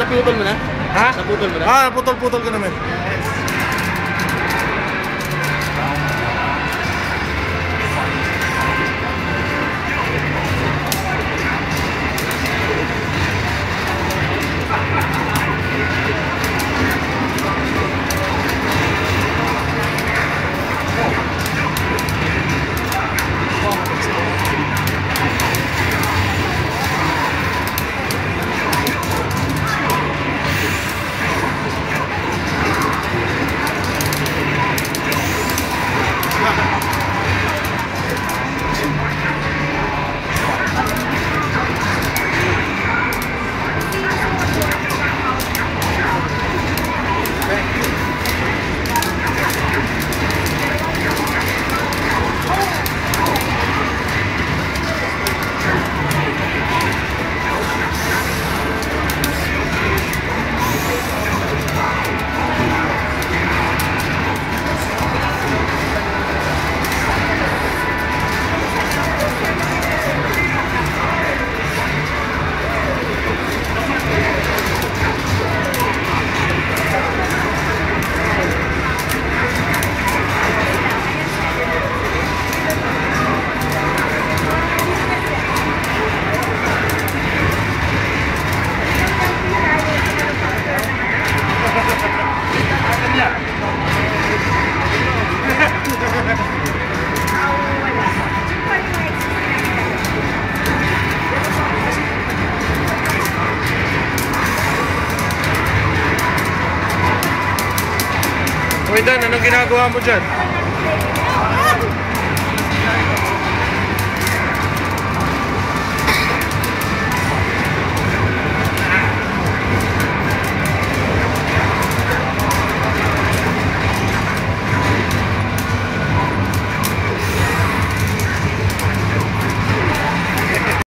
naputol mo na? Ha? Naputol mo na? Ah, putol-putol ko naman. Boydan, anong ginagawa mo dyan?